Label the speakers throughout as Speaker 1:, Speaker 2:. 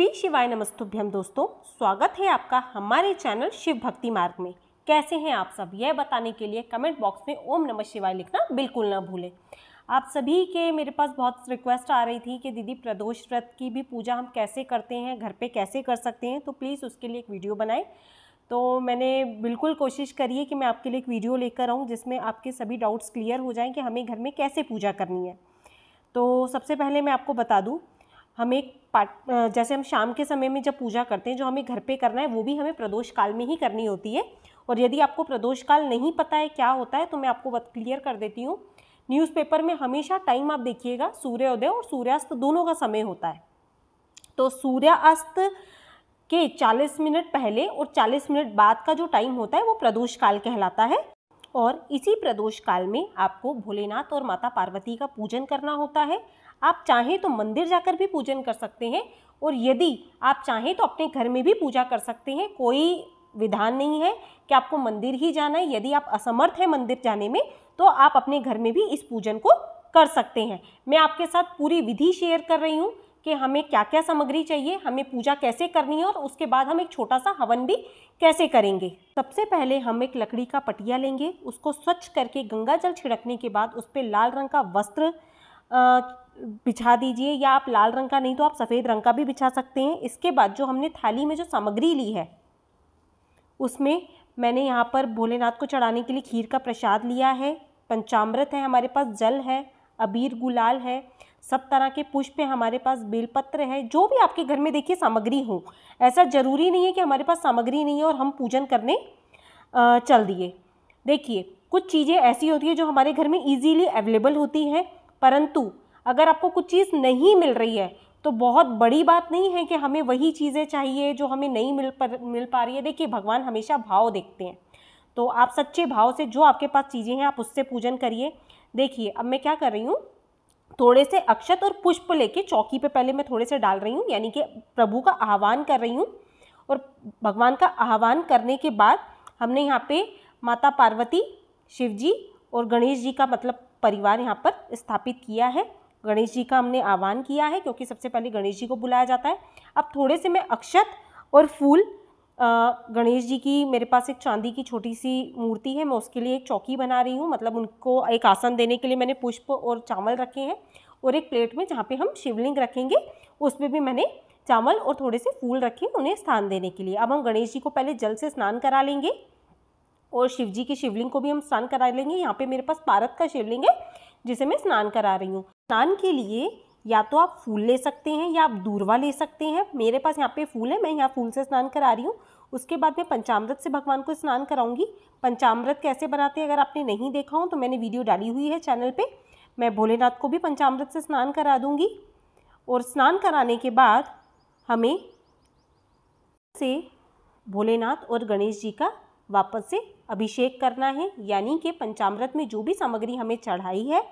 Speaker 1: श्री शिवाय नमस्तुभ्यम दोस्तों। स्वागत है आपका हमारे चैनल शिव भक्ति मार्ग में। कैसे हैं आप सब? यह बताने के लिए कमेंट बॉक्स में ओम नमः शिवाय लिखना बिल्कुल ना भूलें। आप सभी के मेरे पास बहुत रिक्वेस्ट आ रही थी कि दीदी प्रदोष व्रत की भी पूजा हम कैसे करते हैं, घर पे कैसे कर सकते हैं तो प्लीज़ उसके लिए एक वीडियो बनाएँ। तो मैंने बिल्कुल कोशिश करी है कि मैं आपके लिए एक वीडियो लेकर आऊँ, जिसमें आपके सभी डाउट्स क्लियर हो जाएँ कि हमें घर में कैसे पूजा करनी है। तो सबसे पहले मैं आपको बता दूँ हम पाठ जैसे हम शाम के समय में जब पूजा करते हैं, जो हमें घर पे करना है, वो भी हमें प्रदोष काल में ही करनी होती है। और यदि आपको प्रदोष काल नहीं पता है क्या होता है तो मैं आपको क्लियर कर देती हूँ। न्यूज़पेपर में हमेशा टाइम आप देखिएगा, सूर्योदय और सूर्यास्त दोनों का समय होता है। तो सूर्यास्त के 40 मिनट पहले और 40 मिनट बाद का जो टाइम होता है, वो प्रदोष काल कहलाता है। और इसी प्रदोष काल में आपको भोलेनाथ और माता पार्वती का पूजन करना होता है। आप चाहें तो मंदिर जाकर भी पूजन कर सकते हैं और यदि आप चाहें तो अपने घर में भी पूजा कर सकते हैं, कोई विधान नहीं है कि आपको मंदिर ही जाना है। यदि आप असमर्थ हैं मंदिर जाने में तो आप अपने घर में भी इस पूजन को कर सकते हैं। मैं आपके साथ पूरी विधि शेयर कर रही हूँ कि हमें क्या क्या सामग्री चाहिए, हमें पूजा कैसे करनी है और उसके बाद हम एक छोटा सा हवन भी कैसे करेंगे। सबसे पहले हम एक लकड़ी का पटिया लेंगे, उसको स्वच्छ करके गंगा जल छिड़कने के बाद उस पर लाल रंग का वस्त्र बिछा दीजिए या आप लाल रंग का नहीं तो आप सफ़ेद रंग का भी बिछा सकते हैं। इसके बाद जो हमने थाली में जो सामग्री ली है, उसमें मैंने यहाँ पर भोलेनाथ को चढ़ाने के लिए खीर का प्रसाद लिया है, पंचामृत है हमारे पास, जल है, अबीर गुलाल है सब तरह के पुष्प हैं, हमारे पास बेलपत्र है, जो भी आपके घर में देखिए सामग्री हो। ऐसा ज़रूरी नहीं है कि हमारे पास सामग्री नहीं है और हम पूजन करने चल दिए। देखिए, कुछ चीज़ें ऐसी होती है जो हमारे घर में इजीली अवेलेबल होती हैं, परंतु अगर आपको कुछ चीज़ नहीं मिल रही है तो बहुत बड़ी बात नहीं है कि हमें वही चीज़ें चाहिए जो हमें नहीं मिल पर, मिल पा रही है। देखिए, भगवान हमेशा भाव देखते हैं। तो आप सच्चे भाव से जो आपके पास चीज़ें हैं, आप उससे पूजन करिए। देखिए, अब मैं क्या कर रही हूँ थोड़े से अक्षत और पुष्प लेके चौकी पे पहले मैं थोड़े से डाल रही हूँ, यानी कि प्रभु का आह्वान कर रही हूँ। और भगवान का आह्वान करने के बाद हमने यहाँ पे माता पार्वती, शिव जी और गणेश जी का मतलब परिवार यहाँ पर स्थापित किया है। गणेश जी का हमने आह्वान किया है, क्योंकि सबसे पहले गणेश जी को बुलाया जाता है। अब थोड़े से मैं अक्षत और फूल गणेश जी की, मेरे पास एक चांदी की छोटी सी मूर्ति है, मैं उसके लिए एक चौकी बना रही हूँ मतलब उनको एक आसन देने के लिए मैंने पुष्प और चावल रखे हैं और एक प्लेट में जहाँ पे हम शिवलिंग रखेंगे उसमें भी मैंने चावल और थोड़े से फूल रखे उन्हें स्थान देने के लिए। अब हम गणेश जी को पहले जल से स्नान करा लेंगे और शिव जी के शिवलिंग को भी हम स्नान करा लेंगे। यहाँ पे मेरे पास पारत का शिवलिंग है, जिसे मैं स्नान करा रही हूँ। स्नान के लिए या तो आप फूल ले सकते हैं या आप दूरवा ले सकते हैं। मेरे पास यहाँ पे फूल है, मैं यहाँ फूल से स्नान करा रही हूँ। उसके बाद मैं पंचामृत से भगवान को स्नान कराऊँगी। पंचामृत कैसे बनाते हैं, अगर आपने नहीं देखा हो तो मैंने वीडियो डाली हुई है चैनल पे। मैं भोलेनाथ को भी पंचामृत से स्नान करा दूँगी। और स्नान कराने के बाद हमें से भोलेनाथ और गणेश जी का वापस से अभिषेक करना है। यानी कि पंचामृत में जो भी सामग्री हमें चढ़ाई है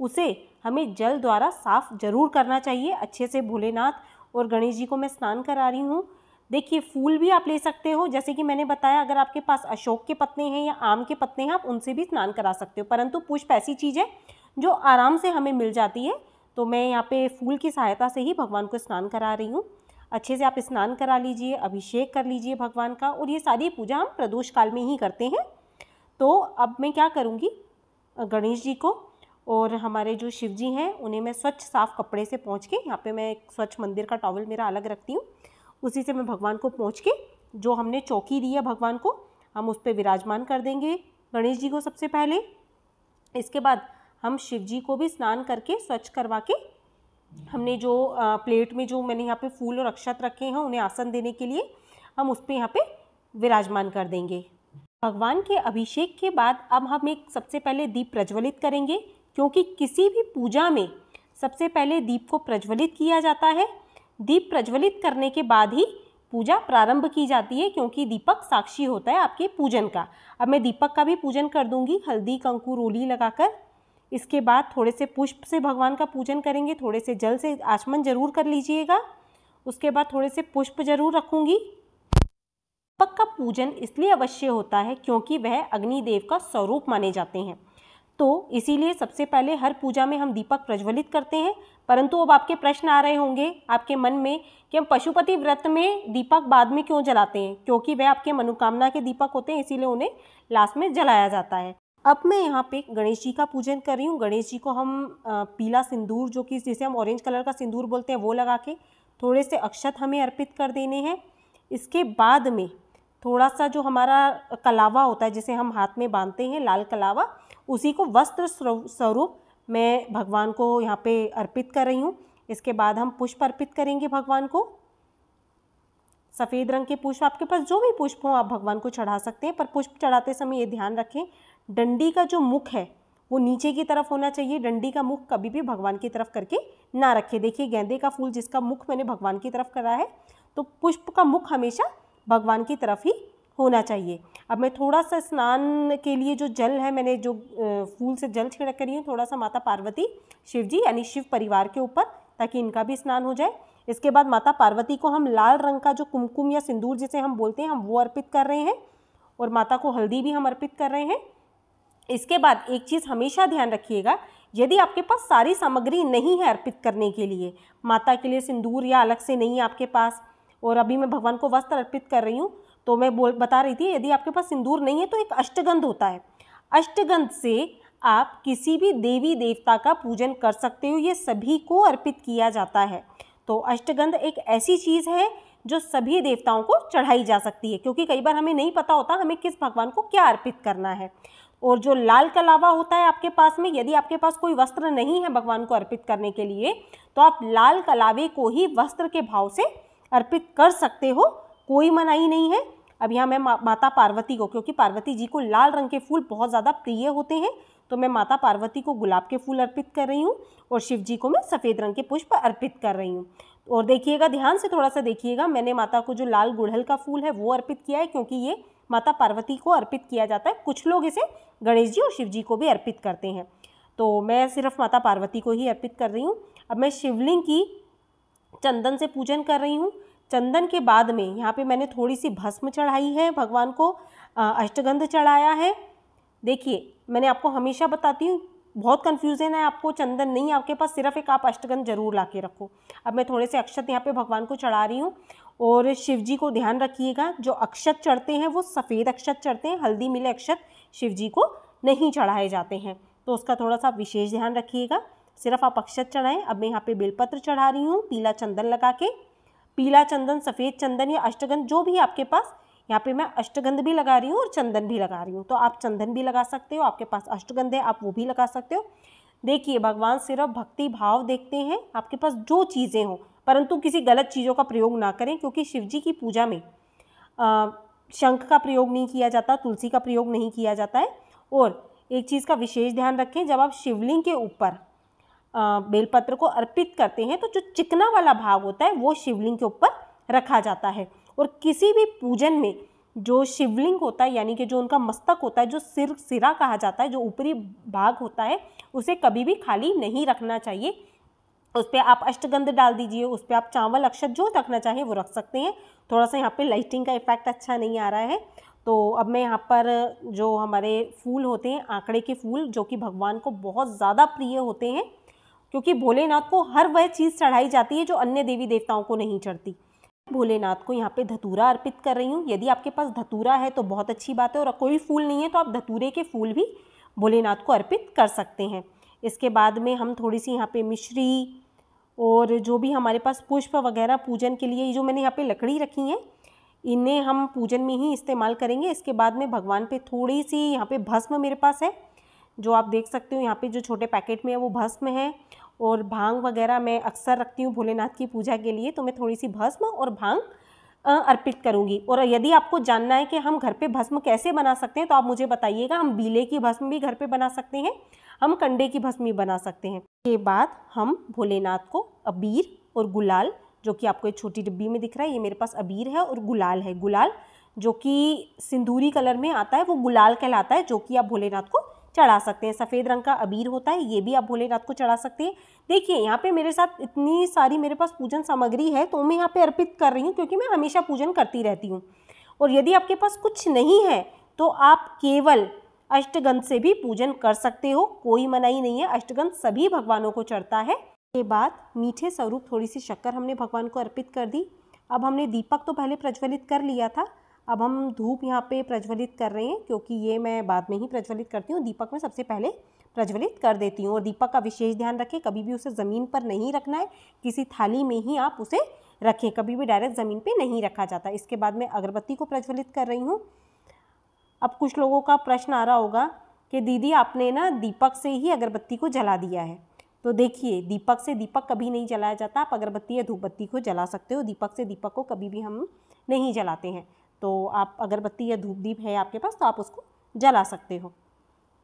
Speaker 1: उसे हमें जल द्वारा साफ़ ज़रूर करना चाहिए। अच्छे से भोलेनाथ और गणेश जी को मैं स्नान करा रही हूँ। देखिए, फूल भी आप ले सकते हो। जैसे कि मैंने बताया, अगर आपके पास अशोक के पत्ते हैं या आम के पत्ते हैं, आप उनसे भी स्नान करा सकते हो। परंतु पुष्प ऐसी चीज़ है जो आराम से हमें मिल जाती है। तो मैं यहाँ पे फूल की सहायता से ही भगवान को स्नान करा रही हूँ। अच्छे से आप स्नान करा लीजिए, अभिषेक कर लीजिए भगवान का और ये सारी पूजा हम प्रदोष काल में ही करते हैं। तो अब मैं क्या करूँगी? गणेश जी को और हमारे जो शिव जी हैं, उन्हें मैं स्वच्छ साफ़ कपड़े से पहुँच के, यहाँ पे मैं एक स्वच्छ मंदिर का टॉवल मेरा अलग रखती हूँ, उसी से मैं भगवान को पहुँच के, जो हमने चौकी दी है भगवान को, हम उस पर विराजमान कर देंगे गणेश जी को सबसे पहले। इसके बाद हम शिव जी को भी स्नान करके स्वच्छ करवा के, हमने जो प्लेट में जो मैंने यहाँ पे फूल और अक्षत रखे हैं, उन्हें आसन देने के लिए, हम उस पर यहाँ पे विराजमान कर देंगे। भगवान के अभिषेक के बाद अब हम एक सबसे पहले दीप प्रज्वलित करेंगे क्योंकि किसी भी पूजा में सबसे पहले दीप को प्रज्वलित किया जाता है। दीप प्रज्वलित करने के बाद ही पूजा प्रारंभ की जाती है, क्योंकि दीपक साक्षी होता है आपके पूजन का। अब मैं दीपक का भी पूजन कर दूँगी, हल्दी, कंकु, रोली लगाकर। इसके बाद थोड़े से पुष्प से भगवान का पूजन करेंगे, थोड़े से जल से आचमन ज़रूर कर लीजिएगा। उसके बाद थोड़े से पुष्प ज़रूर रखूँगी। दीपक का पूजन इसलिए अवश्य होता है, क्योंकि वह अग्निदेव का स्वरूप माने जाते हैं। तो इसीलिए सबसे पहले हर पूजा में हम दीपक प्रज्वलित करते हैं। परंतु अब आपके प्रश्न आ रहे होंगे, आपके मन में कि हम पशुपति व्रत में दीपक बाद में क्यों जलाते हैं? क्योंकि वह आपके मनोकामना के दीपक होते हैं, इसीलिए उन्हें लास्ट में जलाया जाता है। अब मैं यहाँ पे गणेश जी का पूजन कर रही हूँ। गणेश जी को हम पीला सिंदूर जो कि जिसे हम ऑरेंज कलर का सिंदूर बोलते हैं, वो लगा के थोड़े से अक्षत हमें अर्पित कर देने हैं। इसके बाद में थोड़ा सा जो हमारा कलावा होता है, जिसे हम हाथ में बांधते हैं, लाल कलावा, उसी को वस्त्र स्वरूप मैं भगवान को यहाँ पे अर्पित कर रही हूँ। इसके बाद हम पुष्प अर्पित करेंगे भगवान को। सफ़ेद रंग के पुष्प, आपके पास जो भी पुष्प हो, आप भगवान को चढ़ा सकते हैं, पर पुष्प चढ़ाते समय ये ध्यान रखें, डंडी का जो मुख है, वो नीचे की तरफ़ होना चाहिए, डंडी का मुख कभी भी भगवान की तरफ़ करके ना रखें। देखिए गेंदे का फूल जिसका मुख मैंने भगवान की तरफ़ करा है तो पुष्प का मुख हमेशा भगवान की तरफ़ ही होना चाहिए। अब मैं थोड़ा सा स्नान के लिए जो जल है, मैंने जो फूल से जल छिड़क करी हूँ, थोड़ा सा माता पार्वती, शिव जी यानी शिव परिवार के ऊपर, ताकि इनका भी स्नान हो जाए। इसके बाद माता पार्वती को हम लाल रंग का जो कुमकुम या सिंदूर जिसे हम बोलते हैं, हम वो अर्पित कर रहे हैं और माता को हल्दी भी हम अर्पित कर रहे हैं। इसके बाद एक चीज़ हमेशा ध्यान रखिएगा, यदि आपके पास सारी सामग्री नहीं है अर्पित करने के लिए, माता के लिए सिंदूर या अलग से नहीं है आपके पास और अभी मैं भगवान को वस्त्र अर्पित कर रही हूँ तो मैं बोल, बता रही थी, यदि आपके पास सिंदूर नहीं है तो एक अष्टगंध होता है। अष्टगंध से आप किसी भी देवी देवता का पूजन कर सकते हो, ये सभी को अर्पित किया जाता है। तो अष्टगंध एक ऐसी चीज़ है, जो सभी देवताओं को चढ़ाई जा सकती है, क्योंकि कई बार हमें नहीं पता होता हमें किस भगवान को क्या अर्पित करना है। और जो लाल कलावा होता है आपके पास में, यदि आपके पास कोई वस्त्र नहीं है भगवान को अर्पित करने के लिए तो आप लाल कलावे को ही वस्त्र के भाव से अर्पित कर सकते हो कोई मनाही नहीं है। अब यहाँ मैं मा, माता पार्वती को क्योंकि पार्वती जी को लाल रंग के फूल बहुत ज़्यादा प्रिय होते हैं तो मैं माता पार्वती को गुलाब के फूल अर्पित कर रही हूँ और शिव जी को मैं सफ़ेद रंग के पुष्प अर्पित कर रही हूँ। और देखिएगा ध्यान से थोड़ा सा देखिएगा मैंने माता को जो लाल गुड़हल का फूल है वो अर्पित किया है क्योंकि ये माता पार्वती को अर्पित किया जाता है। कुछ लोग इसे गणेश जी और शिव जी को भी अर्पित करते हैं। तो मैं सिर्फ़ माता पार्वती को ही अर्पित कर रही हूँ। अब मैं शिवलिंग की चंदन से पूजन कर रही हूँ। चंदन के बाद में यहाँ पे मैंने थोड़ी सी भस्म चढ़ाई है, भगवान को अष्टगंध चढ़ाया है। देखिए, मैंने आपको हमेशा बताती हूँ, बहुत कन्फ्यूज़न है आपको, चंदन नहीं, आपके पास सिर्फ़ एक आप अष्टगंध ज़रूर ला के रखो। अब मैं थोड़े से अक्षत यहाँ पे भगवान को चढ़ा रही हूँ और शिव जी को ध्यान रखिएगा, जो अक्षत चढ़ते हैं वो सफ़ेद अक्षत चढ़ते हैं, हल्दी मिले अक्षत शिव जी को नहीं चढ़ाए जाते हैं। तो उसका थोड़ा सा विशेष ध्यान रखिएगा, सिर्फ़ आप अक्षत चढ़ाएँ। अब मैं यहाँ पे बेलपत्र चढ़ा रही हूँ, पीला चंदन लगा के। पीला चंदन, सफ़ेद चंदन या अष्टगंध जो भी आपके पास, यहाँ पे मैं अष्टगंध भी लगा रही हूँ और चंदन भी लगा रही हूँ। तो आप चंदन भी लगा सकते हो, आपके पास अष्टगंध है, आप वो भी लगा सकते हो। देखिए, भगवान सिर्फ़ भक्ति भाव देखते हैं, आपके पास जो चीज़ें हों, परंतु किसी गलत चीज़ों का प्रयोग ना करें, क्योंकि शिव जी की पूजा में शंख का प्रयोग नहीं किया जाता, तुलसी का प्रयोग नहीं किया जाता है। और एक चीज़ का विशेष ध्यान रखें, जब आप शिवलिंग के ऊपर बेलपत्र को अर्पित करते हैं तो जो चिकना वाला भाग होता है, वो शिवलिंग के ऊपर रखा जाता है। और किसी भी पूजन में जो शिवलिंग होता है, यानी कि जो उनका मस्तक होता है, जो सिर, सिरा कहा जाता है, जो ऊपरी भाग होता है, उसे कभी भी खाली नहीं रखना चाहिए। उस पर आप अष्टगंध डाल दीजिए, उस पर आप चावल, अक्षत जो रखना चाहें, वो रख सकते हैं। थोड़ा सा यहाँ पे लाइटिंग का इफ़ेक्ट अच्छा नहीं आ रहा है। तो अब मैं यहाँ पर जो हमारे फूल होते हैं, आंकड़े के फूल, जो कि भगवान को बहुत ज़्यादा प्रिय होते हैं क्योंकि भोलेनाथ को हर वह चीज़ चढ़ाई जाती है जो अन्य देवी देवताओं को नहीं चढ़ती। भोलेनाथ को यहाँ पे धतूरा अर्पित कर रही हूँ। यदि आपके पास धतूरा है तो बहुत अच्छी बात है और कोई फूल नहीं है तो आप धतूरे के फूल भी भोलेनाथ को अर्पित कर सकते हैं। इसके बाद में हम थोड़ी सी यहाँ पे मिश्री और जो भी हमारे पास पुष्प वगैरह पूजन के लिए जो मैंने यहाँ पे लकड़ी रखी है, इन्हें हम पूजन में ही इस्तेमाल करेंगे। इसके बाद में भगवान पे थोड़ी सी यहाँ पे भस्म मेरे पास है, जो आप देख सकते हो यहाँ पे जो छोटे पैकेट में है वो भस्म है और भाँग वगैरह मैं अक्सर रखती हूँ भोलेनाथ की पूजा के लिए तो मैं थोड़ी सी भस्म और भाँग अर्पित करूँगी। और यदि आपको जानना है कि हम घर पे भस्म कैसे बना सकते हैं तो आप मुझे बताइएगा। हम बीले की भस्म भी घर पे बना सकते हैं, हम कंडे की भस्म भी बना सकते हैं। के बाद हम भोलेनाथ को अबीर और गुलाल, जो कि आपको एक छोटी डिब्बी में दिख रहा है, ये मेरे पास अबीर है और गुलाल है। गुलाल, जो कि सिंदूरी कलर में आता है, वो गुलाल कहलाता है, जो कि आप भोलेनाथ को चढ़ा सकते हैं। सफ़ेद रंग का अबीर होता है, ये भी आप भोलेनाथ को चढ़ा सकते हैं। देखिए, यहाँ पे मेरे साथ इतनी सारी मेरे पास पूजन सामग्री है तो मैं यहाँ पे अर्पित कर रही हूँ, क्योंकि मैं हमेशा पूजन करती रहती हूँ। और यदि आपके पास कुछ नहीं है तो आप केवल अष्टगंध से भी पूजन कर सकते हो, कोई मनाही नहीं है। अष्टगंध सभी भगवानों को चढ़ता है। के बाद मीठे स्वरूप, थोड़ी सी शक्कर हमने भगवान को अर्पित कर दी। अब हमने दीपक तो पहले प्रज्वलित कर लिया था अब हम धूप यहाँ पे प्रज्वलित कर रहे हैं, क्योंकि ये मैं बाद में ही प्रज्वलित करती हूँ। दीपक में सबसे पहले प्रज्वलित कर देती हूँ। और दीपक का विशेष ध्यान रखें, कभी भी उसे ज़मीन पर नहीं रखना है। किसी थाली में ही आप उसे रखें, कभी भी डायरेक्ट ज़मीन पे नहीं रखा जाता। इसके बाद मैं अगरबत्ती को प्रज्वलित कर रही हूँ। अब कुछ लोगों का प्रश्न आ रहा होगा कि दीदी, आपने ना दीपक से ही अगरबत्ती को जला दिया है। तो देखिए, दीपक से दीपक कभी नहीं जलाया जाता। आप अगरबत्ती या धूपबत्ती को जला सकते हो। दीपक से दीपक को कभी भी हम नहीं जलाते हैं। तो आप, अगरबत्ती या धूप दीप है आपके पास तो आप उसको जला सकते हो।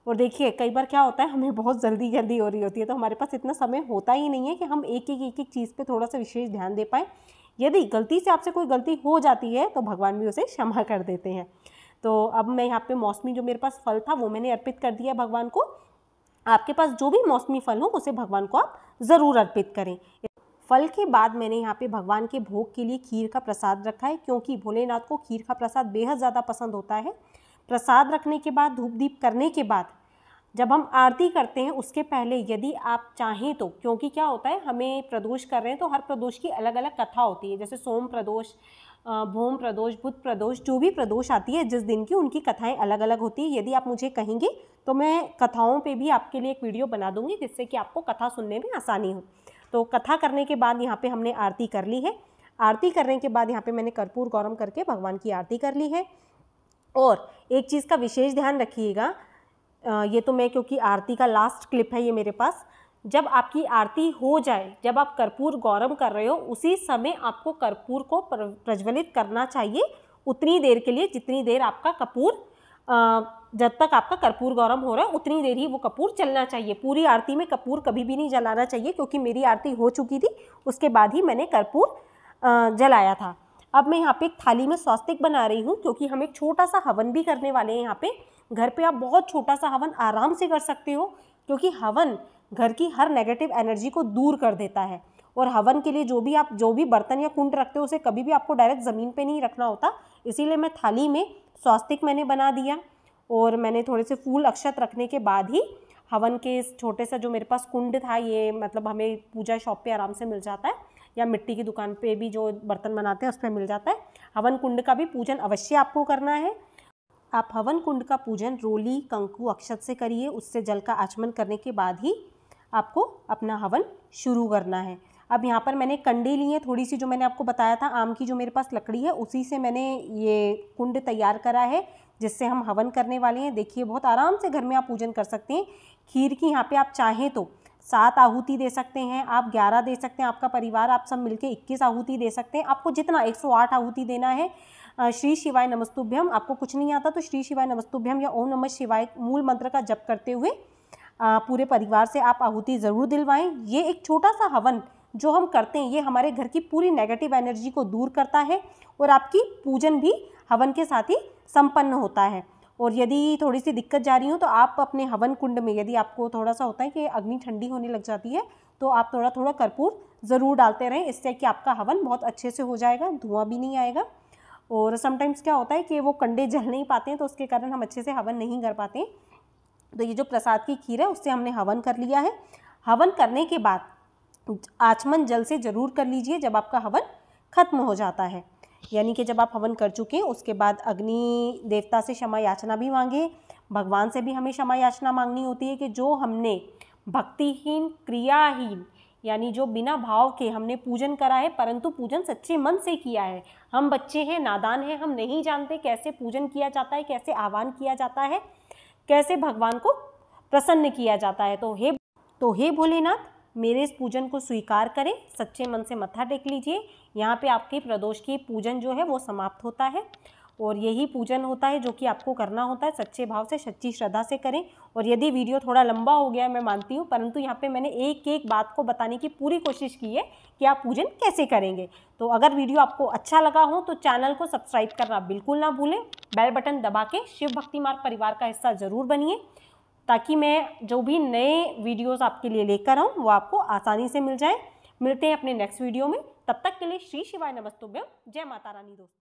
Speaker 1: और देखिए, कई बार क्या होता है, हमें बहुत जल्दी जल्दी हो रही होती है तो हमारे पास इतना समय होता ही नहीं है कि हम एक एक एक एक चीज़ पे थोड़ा सा विशेष ध्यान दे पाएँ। यदि गलती से आपसे कोई गलती हो जाती है तो भगवान भी उसे क्षमा कर देते हैं। तो अब मैं यहाँ पे मौसमी जो मेरे पास फल था, वो मैंने अर्पित कर दिया भगवान को। आपके पास जो भी मौसमी फल हो, उसे भगवान को आप ज़रूर अर्पित करें। फल के बाद मैंने यहाँ पे भगवान के भोग के लिए खीर का प्रसाद रखा है, क्योंकि भोलेनाथ को खीर का प्रसाद बेहद ज़्यादा पसंद होता है। प्रसाद रखने के बाद धूप दीप करने के बाद, जब हम आरती करते हैं, उसके पहले यदि आप चाहें तो क्योंकि क्या होता है, हमें प्रदोष कर रहे हैं तो हर प्रदोष की अलग अलग कथा होती है, जैसे सोम प्रदोष भोम प्रदोष, बुध प्रदोष, जो भी प्रदोष आती है, जिस दिन की उनकी कथाएँ अलग अलग होती है। यदि आप मुझे कहेंगे तो मैं कथाओं पे भी आपके लिए एक वीडियो बना दूँगी, जिससे कि आपको कथा सुनने में आसानी हो। तो कथा करने के बाद यहाँ पे हमने आरती कर ली है। आरती करने के बाद यहाँ पे मैंने कर्पूर गौरम करके भगवान की आरती कर ली है। और एक चीज़ का विशेष ध्यान रखिएगा ये तो मैं क्योंकि आरती का लास्ट क्लिप है ये मेरे पास। जब आपकी आरती हो जाए, जब आप कर्पूर गौरम कर रहे हो, उसी समय आपको कर्पूर को प्रज्वलित करना चाहिए उतनी देर के लिए जितनी देर आपका कपूर जब तक आपका कर्पूर गौरम हो रहा है, उतनी देर ही वो कपूर चलना चाहिए। पूरी आरती में कपूर कभी भी नहीं जलाना चाहिए, क्योंकि मेरी आरती हो चुकी थी, उसके बाद ही मैंने कर्पूर जलाया था। अब मैं यहाँ पे एक थाली में स्वास्तिक बना रही हूँ, क्योंकि हम एक छोटा सा हवन भी करने वाले हैं यहाँ पे। घर पे आप बहुत छोटा सा हवन आराम से कर सकते हो, क्योंकि हवन घर की हर नेगेटिव एनर्जी को दूर कर देता है। और हवन के लिए जो भी आप, जो भी बर्तन या कुंड रखते हो, उसे कभी भी आपको डायरेक्ट ज़मीन पे नहीं रखना होता। इसीलिए मैं थाली में स्वास्तिक मैंने बना दिया। और मैंने थोड़े से फूल अक्षत रखने के बाद ही हवन के इस छोटे सा जो मेरे पास कुंड था, ये मतलब हमें पूजा शॉप पे आराम से मिल जाता है या मिट्टी की दुकान पे भी जो बर्तन बनाते हैं उस पर मिल जाता है। हवन कुंड का भी पूजन अवश्य आपको करना है। आप हवन कुंड का पूजन रोली, कंकु अक्षत से करिए, उससे जल का आचमन करने के बाद ही आपको अपना हवन शुरू करना है। अब यहाँ पर मैंने कंडे लिए, थोड़ी सी जो मैंने आपको बताया था, आम की जो मेरे पास लकड़ी है, उसी से मैंने ये कुंड तैयार करा है। जिससे हम हवन करने वाले हैं। देखिए, बहुत आराम से घर में आप पूजन कर सकते हैं। खीर की यहाँ पे आप चाहें तो सात आहुति दे सकते हैं, आप ग्यारह दे सकते हैं, आपका परिवार, आप सब मिलके इक्कीस आहुति दे सकते हैं। आपको जितना एक सौ आठ आहुति देना है श्री शिवाय नमस्तुभ्यम, आपको कुछ नहीं आता तो श्री शिवाय नमस्तुभ्यम या ओम नमः शिवाय मूल मंत्र का जप करते हुए पूरे परिवार से आप आहुति ज़रूर दिलवाएँ। ये एक छोटा सा हवन जो हम करते हैं, ये हमारे घर की पूरी नेगेटिव एनर्जी को दूर करता है और आपकी पूजन भी हवन के साथ ही संपन्न होता है। और यदि थोड़ी सी दिक्कत जा रही हो तो आप अपने हवन कुंड में, यदि आपको थोड़ा सा होता है कि अग्नि ठंडी होने लग जाती है तो आप थोड़ा थोड़ा कर्पूर ज़रूर डालते रहें। इससे कि आपका हवन बहुत अच्छे से हो जाएगा, धुआँ भी नहीं आएगा। और समटाइम्स क्या होता है कि वो कंडे जल नहीं पाते हैं तो उसके कारण हम अच्छे से हवन नहीं कर पाते तो ये जो प्रसाद की खीर है, उससे हमने हवन कर लिया है। हवन करने के बाद आचमन जल से ज़रूर कर लीजिए जब आपका हवन खत्म हो जाता है। यानी कि जब आप हवन कर चुके हैं, उसके बाद अग्नि देवता से क्षमा याचना भी मांगे, भगवान से भी हमें क्षमा याचना मांगनी होती है कि जो हमने भक्तिहीन, क्रियाहीन, यानी जो बिना भाव के हमने पूजन करा है, परंतु पूजन सच्चे मन से किया है। हम बच्चे हैं, नादान हैं, हम नहीं जानते कैसे पूजन किया जाता है, कैसे आह्वान किया जाता है, कैसे भगवान को प्रसन्न किया जाता है। तो हे तो हे भोलेनाथ, मेरे इस पूजन को स्वीकार करें, सच्चे मन से मत्था टेक लीजिए यहाँ पे आपके प्रदोष की पूजन जो है वो समाप्त होता है और यही पूजन होता है जो कि आपको करना होता है, सच्चे भाव से, सच्ची श्रद्धा से करें। और यदि वीडियो थोड़ा लंबा हो गया मैं मानती हूँ, परंतु यहाँ पे मैंने एक एक बात को बताने की पूरी कोशिश की है कि आप पूजन कैसे करेंगे। तो अगर वीडियो आपको अच्छा लगा हो तो चैनल को सब्सक्राइब करना बिल्कुल ना भूलें। बेल बटन दबा के शिव भक्ति मार्ग परिवार का हिस्सा ज़रूर बनिए, ताकि मैं जो भी नए वीडियोज़ आपके लिए लेकर आऊँ, वो आपको आसानी से मिल जाए। मिलते हैं अपने नेक्स्ट वीडियो में। तब तक के लिए श्री शिवाय नमस्तुभ्यम। जय माता रानी दोस्तों।